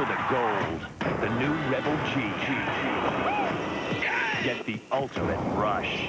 for the gold. The new Rebel G. Get the ultimate rush.